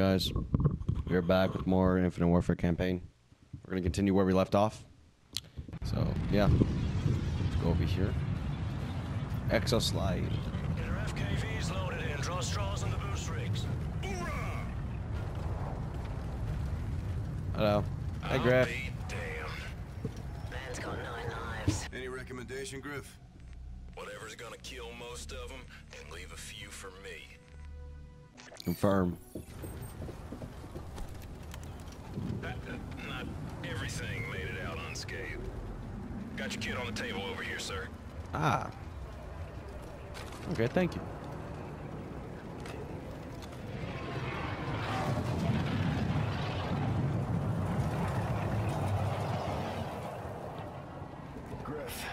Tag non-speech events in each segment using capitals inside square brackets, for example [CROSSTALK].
guys. We're back with more Infinite Warfare campaign. We're gonna continue where we left off. So yeah, let's go over here. Exo slide. Get our FKVs loaded in. Draw straws on the boost rigs. Hoorah! Hello. Hey, I'll Griff. Man's got nine lives. Any recommendation, Griff? Whatever's gonna kill most of them, and leave a few for me. Confirm. Uh, uh, not everything made it out unscathed. Got your kid on the table over here, sir. Ah. Okay, thank you. Griff,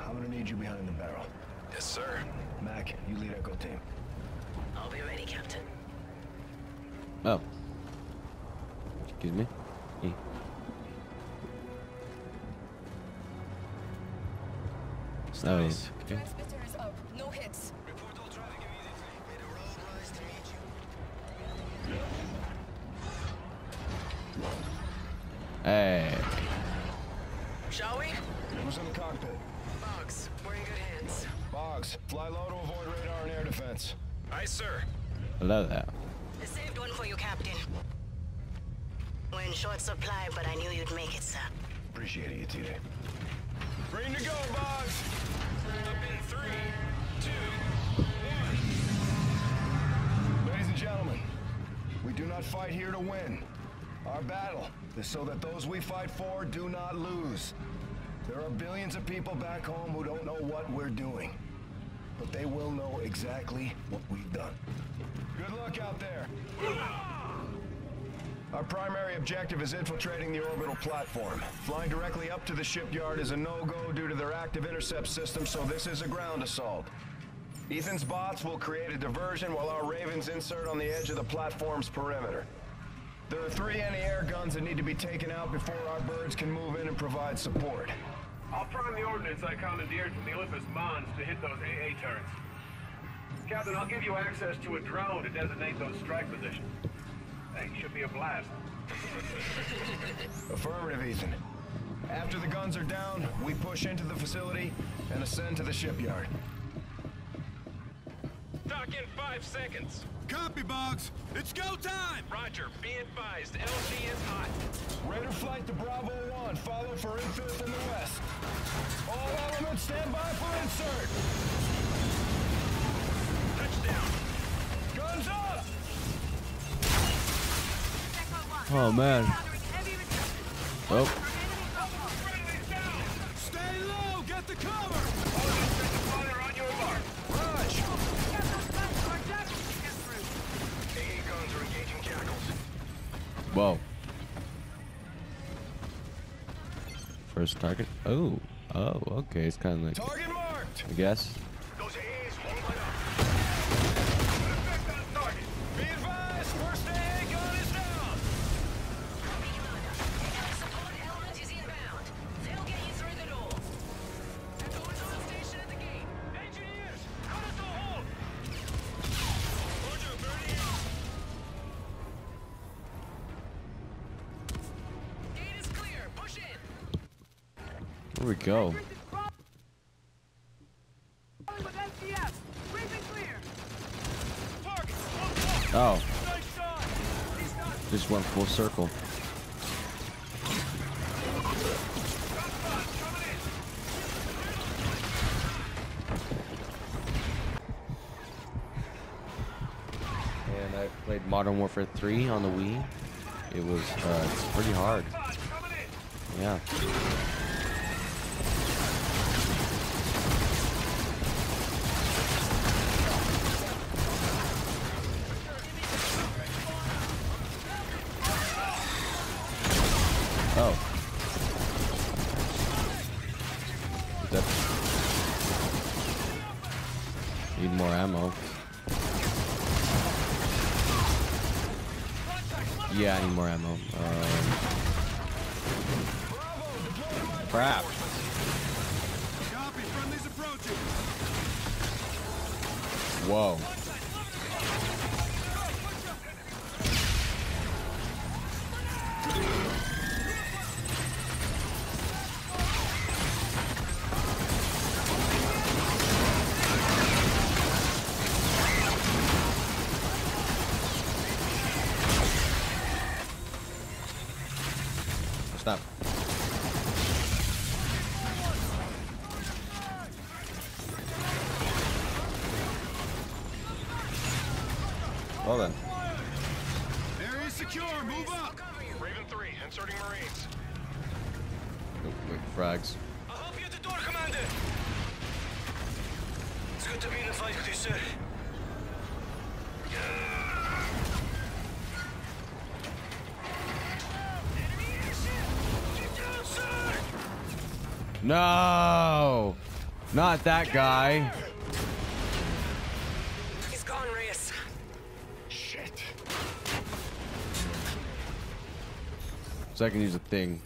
I'm gonna need you behind the barrel. Yes, sir. Mac, you lead Echo Team. I'll be ready, Captain. Oh. Excuse me. Eh. Oh, okay. Transmitter is up. No hits. Report all traffic immediately. May the road rise to meet you. Hey. Shall we? Who's in the cockpit? Boggs, we're in good hands. Boggs, fly low to avoid radar and air defense. Aye, sir. I love I supply, but I knew you'd make it, sir. Appreciate it, TJ. Green to go, Boggs! Up in three, two, Ladies and gentlemen, we do not fight here to win. Our battle is so that those we fight for do not lose. There are billions of people back home who don't know what we're doing. But they will know exactly what we've done. Good luck out there. Our primary objective is infiltrating the orbital platform. Flying directly up to the shipyard is a no-go due to their active intercept system, so this is a ground assault. Ethan's bots will create a diversion while our Ravens insert on the edge of the platform's perimeter. There are three anti-air guns that need to be taken out before our birds can move in and provide support. I'll prime the ordnance I commandeered from the Olympus Mons to hit those AA turrets. Captain, I'll give you access to a drone to designate those strike positions. Hey, should be a blast. Affirmative, Ethan. After the guns are down, we push into the facility and ascend to the shipyard. Dock in five seconds. Copy, Boggs. It's go time! Roger. Be advised. LZ is hot. Raider flight to Bravo 1, follow for infill in the west. All elements stand by for insert. Are engaging jackals. Whoa. First target. Oh. Oh. Okay. It's kind of like. Target marked! I guess. Where we go? Oh. Just went full circle. And I played Modern Warfare 3 on the Wii. It was uh, pretty hard. Yeah. Oh. That... Need more ammo. Yeah, I need more ammo. Um, crap. Whoa. Good to be in the fight with you, sir. No! Not that guy. He's gone, Reyes. Shit. So I can use a thing.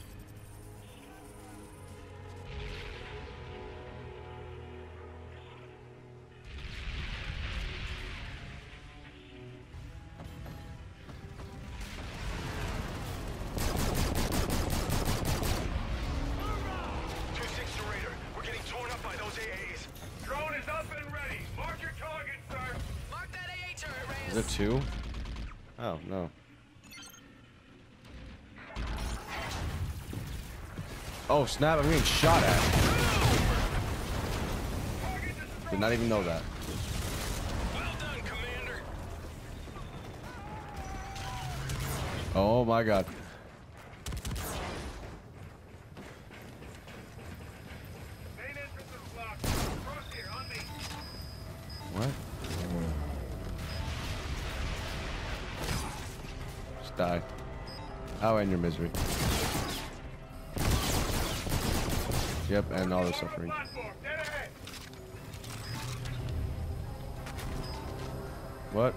Snap, I'm getting shot at. Did not even know that. Well done, Commander. Oh my god. What? Just die. I'll end your misery. Yep, and all the suffering. What?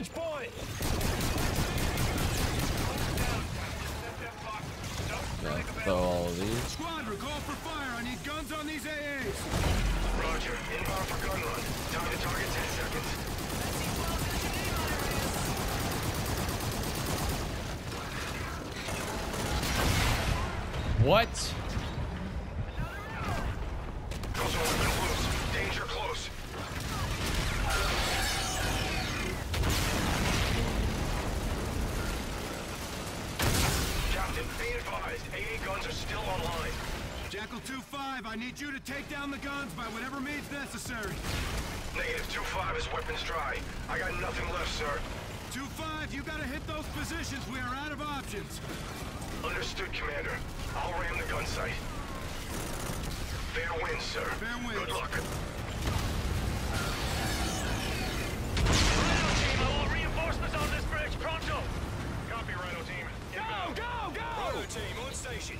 Is our pinch point. Yeah, throw all of these. Squadron, call for fire. I need guns on these AAs. Roger. Inbound for gun run. Time to target 10 seconds. What? Be advised. AA guns are still online. Jackal 2-5, I need you to take down the guns by whatever means necessary. Negative 2-5 is weapons dry. I got nothing left, sir. 2-5, you gotta hit those positions. We are out of options. Understood, Commander. I'll ram the gun site. Fair winds, sir. Fair winds. Good luck. Station.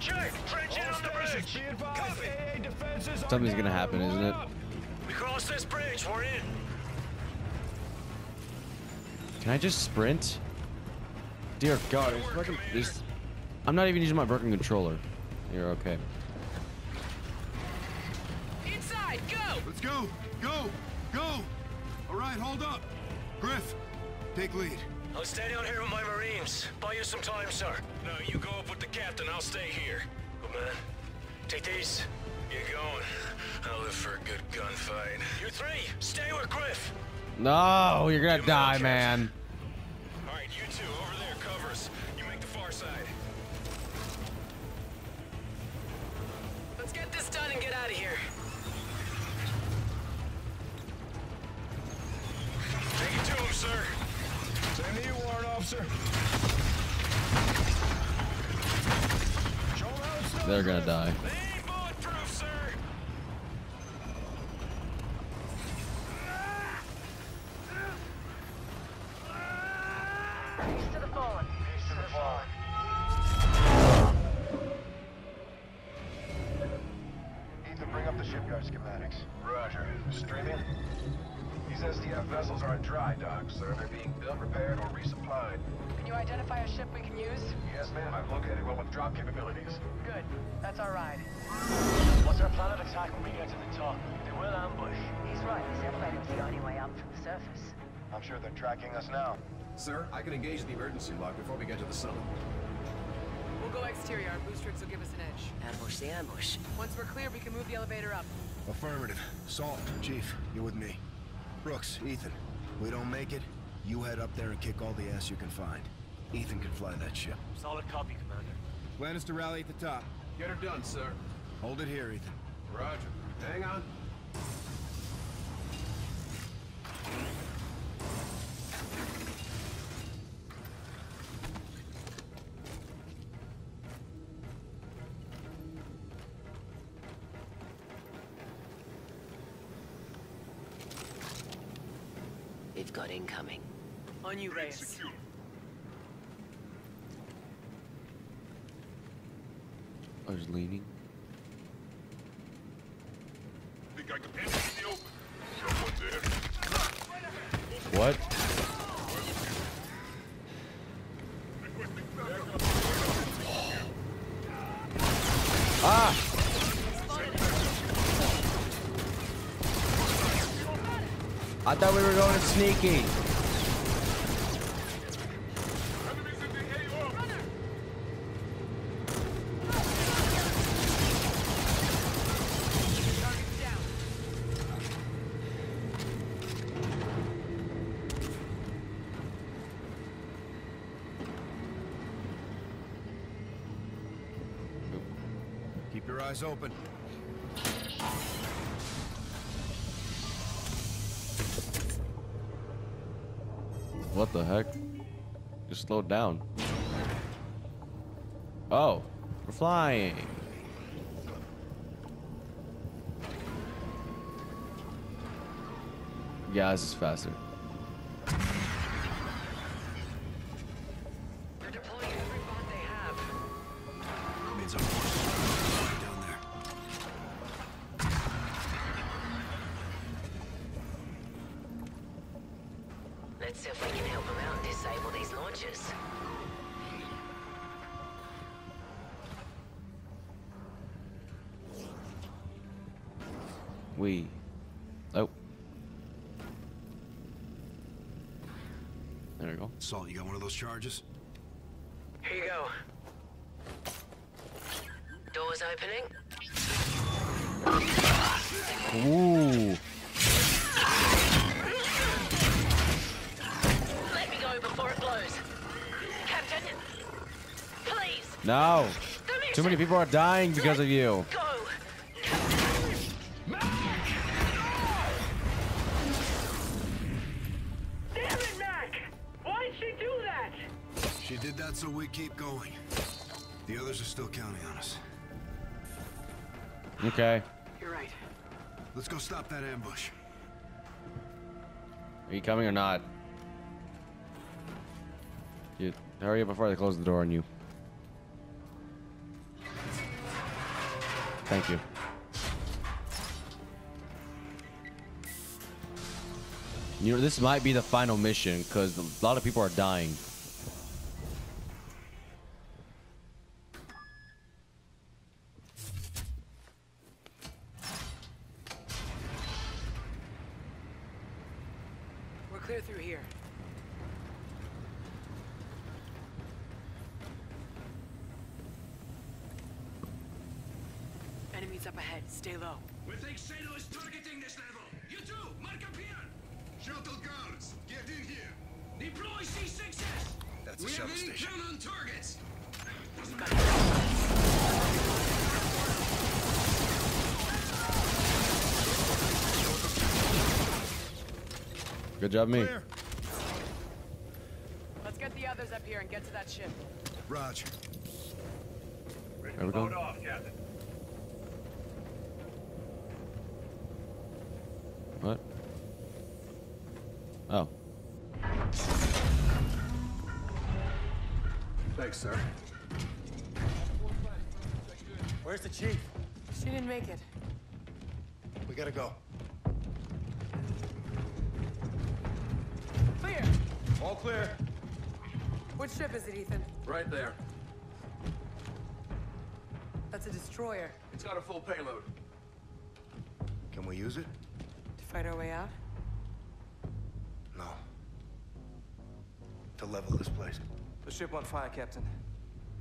Check, trench in on the bridge. Copy. AA defenses are Something's gonna happen, isn't it? We cross this bridge, we're in. Can I just sprint? Dear God, it's fucking this. I'm not even using my broken controller. You're okay. Inside, go! Let's go. Go. Go. All right, hold up. Griff, take lead. I'll stay down here with my Marines. Buy you some time, sir. No, you go up with the captain. I'll stay here. Good man. Take these. You going? I'll live for a good gunfight. You three, stay with Griff. No, you're gonna Give 'em die, all, man. The shipyard schematics. Roger. Streaming? These SDF vessels are in dry dock, sir. They're being built, repaired, or resupplied. Can you identify a ship we can use? Yes, ma'am. I've located one with drop capabilities. Good. That's our ride. What's our plan of attack when we get to the top? They will ambush. He's right. This elevator's the only way up from the surface. I'm sure they're tracking us now. Sir, I can engage the emergency lock before we get to the summit. We'll go exterior. Our boost rigs will give us an edge. Ambush the ambush. Once we're clear, we can move the elevator up. Affirmative. Salt, Chief, You're with me. Brooks, Ethan, we don't make it, you head up there and kick all the ass you can find. Ethan can fly that ship. Solid copy, Commander. Plan is to rally at the top. Get her done, sir. Hold it here, Ethan. Roger. Hang on. We've got incoming. On you, Reyes. I was leaning. Think I can enter in the open. Someone there. What? Ah! I thought we were going sneaky. Keep your eyes open. What the heck? Just slowed down. Oh, we're flying. Yeah, this is faster. Charges? Here you go. Doors opening. Ooh. Let me go before it blows. Captain, please. No. Too many people are dying because of you. Go. The others are still counting on us. Okay. You're right. Let's go stop that ambush. Are you coming or not? You hurry up before they close the door on you. Thank you. You know, this might be the final mission because a lot of people are dying. Oh. Thanks, sir. Where's the chief? She didn't make it. We gotta go. Clear! All clear. Which ship is it, Ethan? Right there. That's a destroyer. It's got a full payload. Can we use it? To fight our way out? Ship on fire, Captain.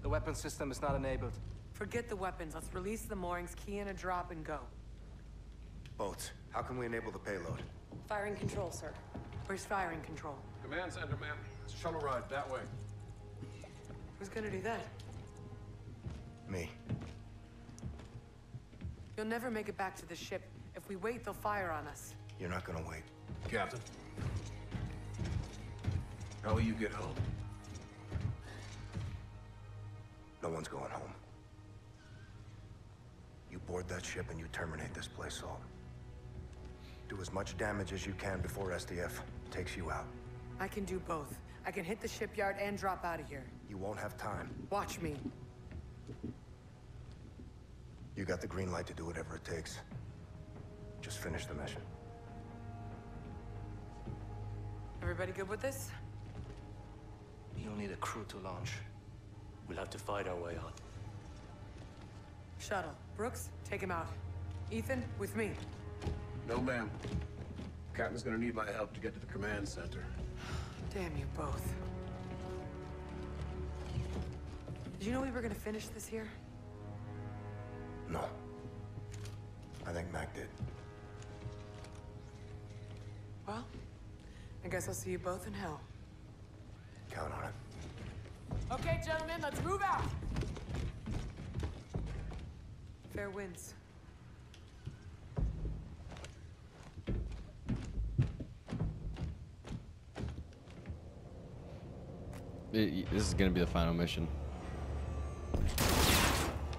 The weapon system is not enabled. Forget the weapons. Let's release the moorings, key in a drop, and go. Boats. How can we enable the payload? Firing control, sir. Where's firing control? Command center, ma'am. It's a shuttle ride that way. Who's gonna do that? Me. You'll never make it back to the ship. If we wait, they'll fire on us. You're not gonna wait. Captain. How will you get home? No one's going home. You board that ship and you terminate this place, Salt. Do as much damage as you can before SDF takes you out. I can do both. I can hit the shipyard and drop out of here. You won't have time. Watch me. You got the green light to do whatever it takes. Just finish the mission. Everybody good with this? You'll need a crew to launch. We'll have to fight our way out. Shuttle. Brooks, take him out. Ethan, with me. No, ma'am. Captain's gonna need my help to get to the command center. Damn you both. Did you know we were gonna finish this here? No. I think Mac did. Well, I guess I'll see you both in hell. Count on it. Okay, gentlemen, let's move out! Fair winds. It- this is gonna be the final mission.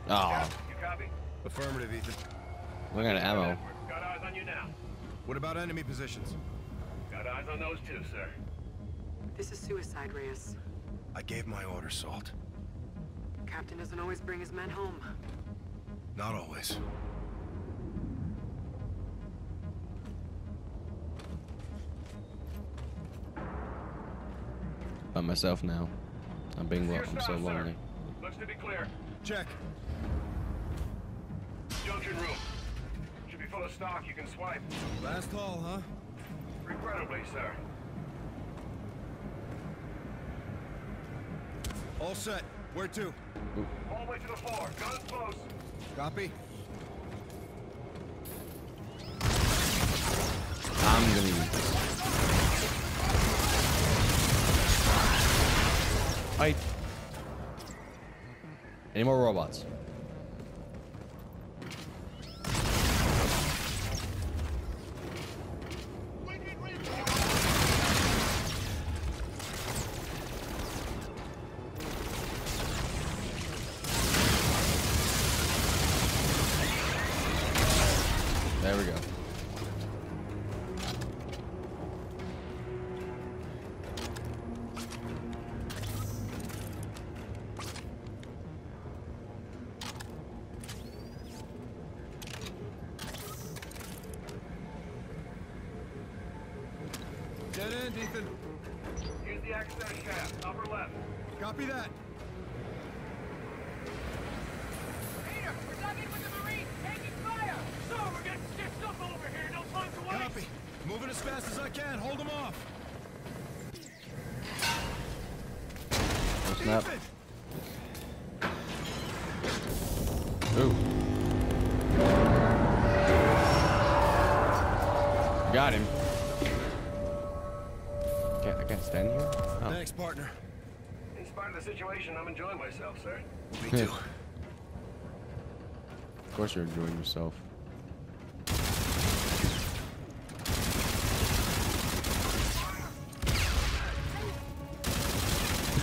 Oh, You copy? Affirmative, Ethan. look at the ammo. Got eyes on you now. What about enemy positions? Got eyes on those too, sir. This is suicide, Reyes. I gave my order, Salt. Captain doesn't always bring his men home. Not always. By myself now. I'm being Your I'm so stop, lonely. Looks to be clear. Check. Junction room. Should be full of stock you can swipe. Last call, huh? Regrettably, sir. All set. Where to? All the way to the floor. Guns close. Copy. I'm gonna use this. Fight. Any more robots? Dead end, Ethan. Use the access shaft. Upper left. Copy that. Peter, we're dug in with the Marines, taking fire! So we're getting stitched up over here. No time to waste. Copy. Moving as fast as I can. Hold them off. Oh, snap. Ethan! Ooh. Got him. The situation, I'm enjoying myself, sir. Me too. Of course you're enjoying yourself.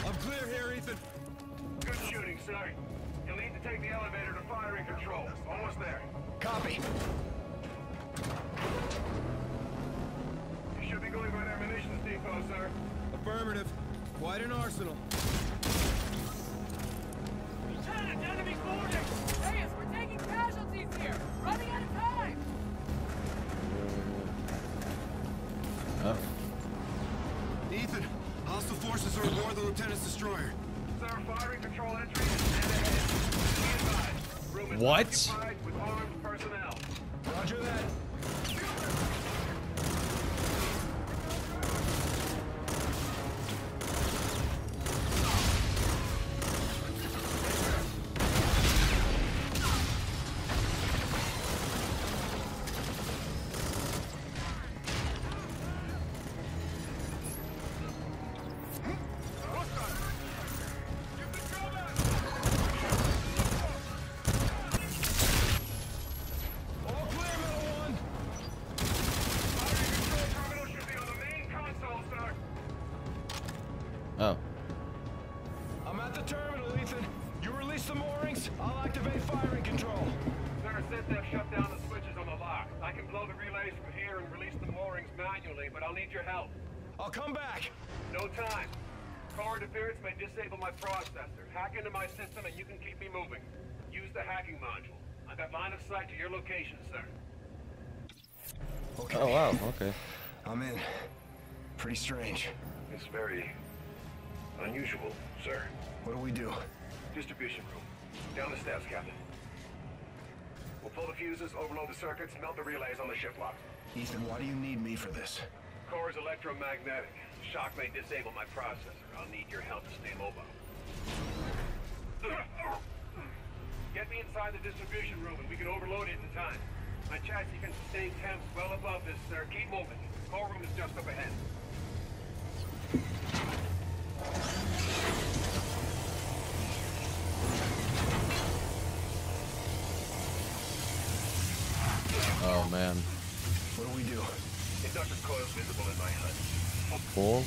I'm clear here, Ethan. Good shooting, sir. You'll need to take the elevator to firing control. Almost there. Copy. You should be going by their munitions depot, sir. Affirmative. Quite an arsenal. Lieutenant, enemy boarding! Reyes, we're taking casualties here! Running out of time! Oh. Ethan, hostile forces are aboard the Lieutenant's destroyer. Sir, firing control entry is ahead. What? Hack into my system and you can keep me moving. Use the hacking module. I've got line of sight to your location, sir. Okay. Oh wow. Okay. I'm in. Pretty strange. It's very unusual, sir. What do we do? Distribution room. Down the steps, Captain. We'll pull the fuses, overload the circuits, melt the relays on the ship lock. Ethan, why do you need me for this? Core is electromagnetic. Shock may disable my processor. I'll need your help to stay mobile. Get inside the distribution room and we can overload it in time. My chassis can sustain temps well above this, sir. Keep moving. Core room is just up ahead. Oh man. What do we do? Inductor coils visible in my HUD. Cool.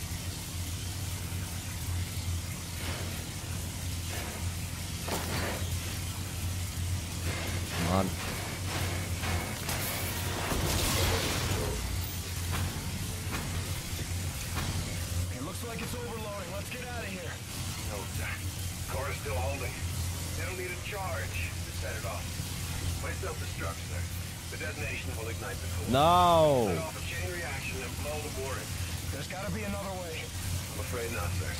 Ignite. No. Set off a chain reaction and blow the mooring. There's gotta be another way. I'm afraid not, sir.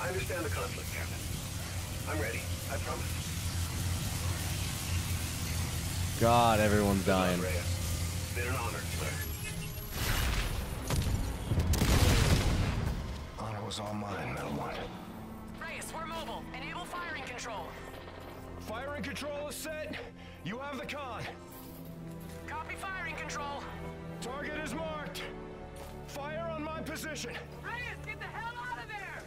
I understand the conflict, Captain. I'm ready. I promise. God, everyone's dying. Reyes. It's been an honor, sir. Honor was all mine, Metal One. Reyes, we're mobile. Enable firing control. Firing control is set. You have the con. Copy firing control. Target is marked. Fire on my position. Reyes, get the hell out of there!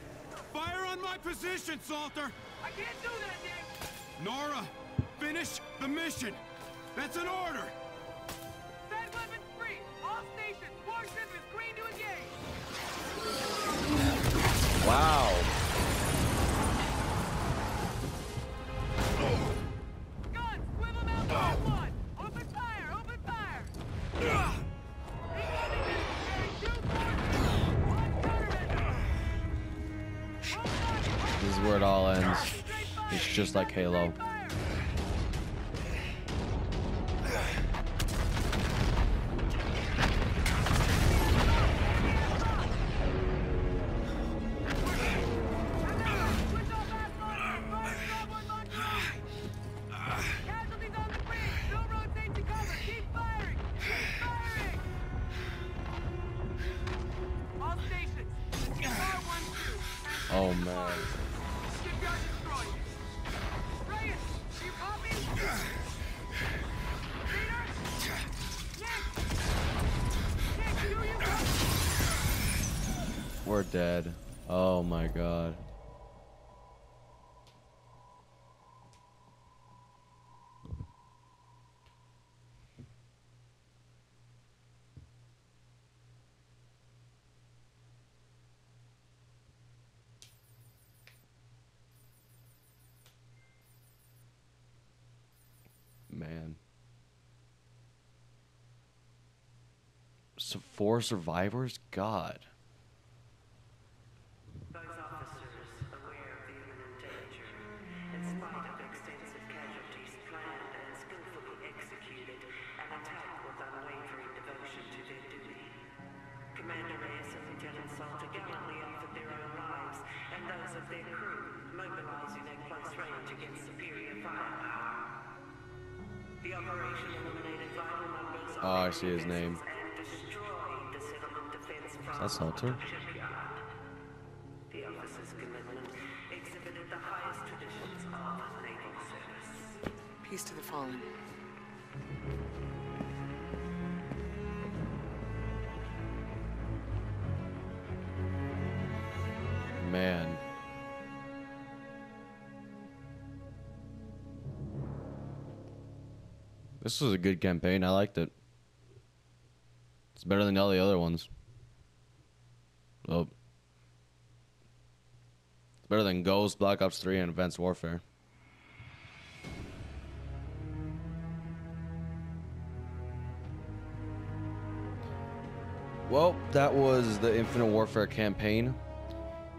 Fire on my position, Salter! I can't do that, Nick! Nora, finish the mission! That's an order! Set weapons free! All stations, war system is green to engage! Wow. Where it all ends. It's just like Halo. Man. So four survivors? God. Oh, I see his name. and destroyed the settlement defense from That's Salter. shipyard. The officer's commitment exhibited the highest traditions of naval service. Peace to the fallen. Man. This was a good campaign. I liked it. It's better than all the other ones. Oh. It's better than Ghost, Black Ops 3, and Advanced Warfare. Well, that was the Infinite Warfare campaign.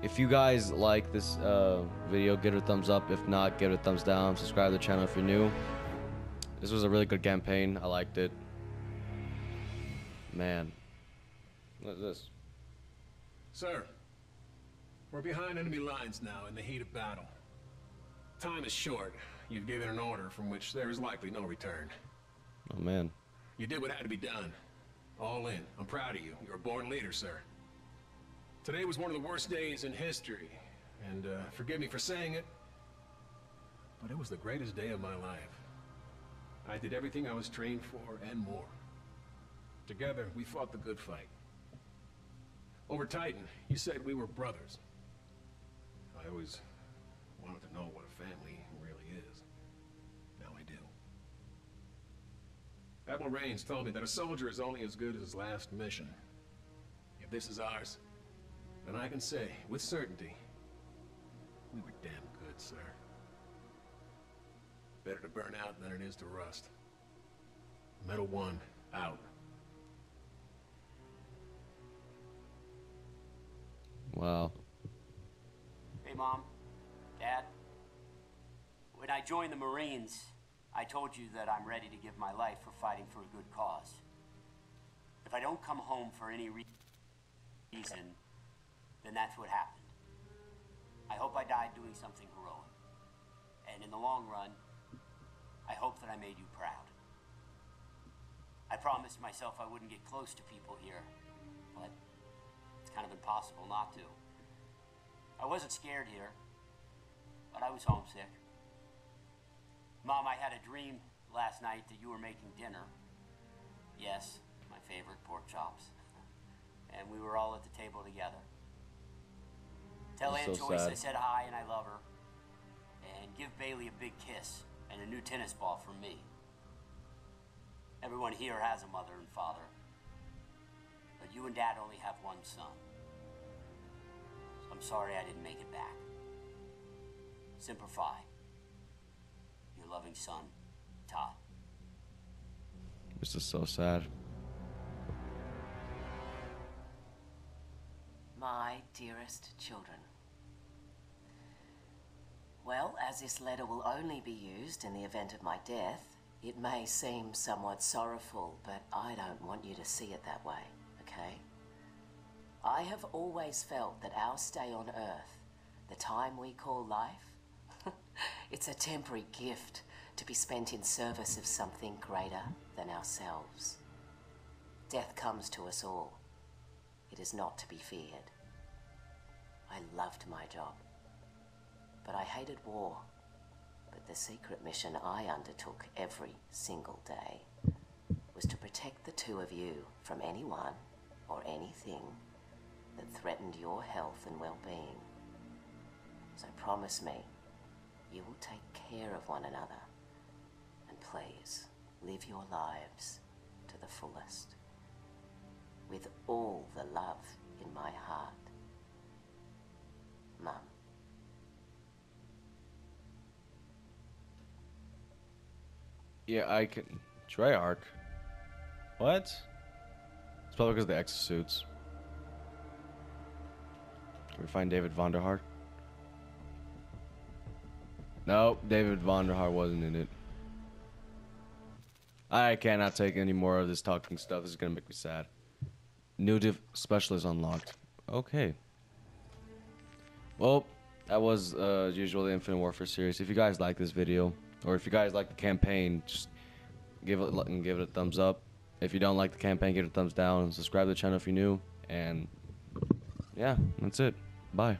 If you guys like this uh, video, give it a thumbs up. If not, give it a thumbs down. Subscribe to the channel if you're new. This was a really good campaign. I liked it. Man. What is this? Sir, we're behind enemy lines now in the heat of battle. Time is short. You've given an order from which there is likely no return. Oh, man. You did what had to be done. All in. I'm proud of you. You're a born leader, sir. Today was one of the worst days in history, and uh, forgive me for saying it, but it was the greatest day of my life. I did everything I was trained for and more. Together, we fought the good fight. Over Titan, you said we were brothers. I always wanted to know what a family really is. Now I do. Admiral Raines told me that a soldier is only as good as his last mission. If this is ours, then I can say, with certainty, we were damn good, sir. Better to burn out than it is to rust. Metal One, out. Wow. Hey, Mom. Dad. When I joined the Marines, I told you that I'm ready to give my life for fighting for a good cause. If I don't come home for any re- reason, then that's what happened. I hope I died doing something heroic. And in the long run, I hope that I made you proud. I promised myself I wouldn't get close to people here, but kind of impossible not to. I wasn't scared here, but I was homesick. Mom, I had a dream last night that you were making dinner. Yes, my favorite pork chops. [LAUGHS] And we were all at the table together. Tell Ann so Joyce I said hi and I love her. And give Bailey a big kiss and a new tennis ball from me. Everyone here has a mother and father. You and Dad only have one son. So I'm sorry I didn't make it back. Semper Fi. Your loving son, Todd. This is so sad. My dearest children. Well, as this letter will only be used in the event of my death, it may seem somewhat sorrowful, but I don't want you to see it that way, okay? I have always felt that our stay on Earth, the time we call life, [LAUGHS] it's a temporary gift to be spent in service of something greater than ourselves. Death comes to us all. It is not to be feared. I loved my job, but I hated war. But the secret mission I undertook every single day was to protect the two of you from anyone or anything that threatened your health and well being. So promise me you will take care of one another and please live your lives to the fullest with all the love in my heart. Mum. Yeah, I can. Treyarch. What? It's probably because of the exosuits. Can we find David Vonderhaar? No, David Vonderhaar wasn't in it. I cannot take any more of this talking stuff. This is gonna make me sad. New div specialist unlocked. Okay. Well, that was uh, as usual the Infinite Warfare series. If you guys like this video, or if you guys like the campaign, just give it and give it a thumbs up. If you don't like the campaign, give it a thumbs down. Subscribe to the channel if you're new. And yeah, that's it. Bye.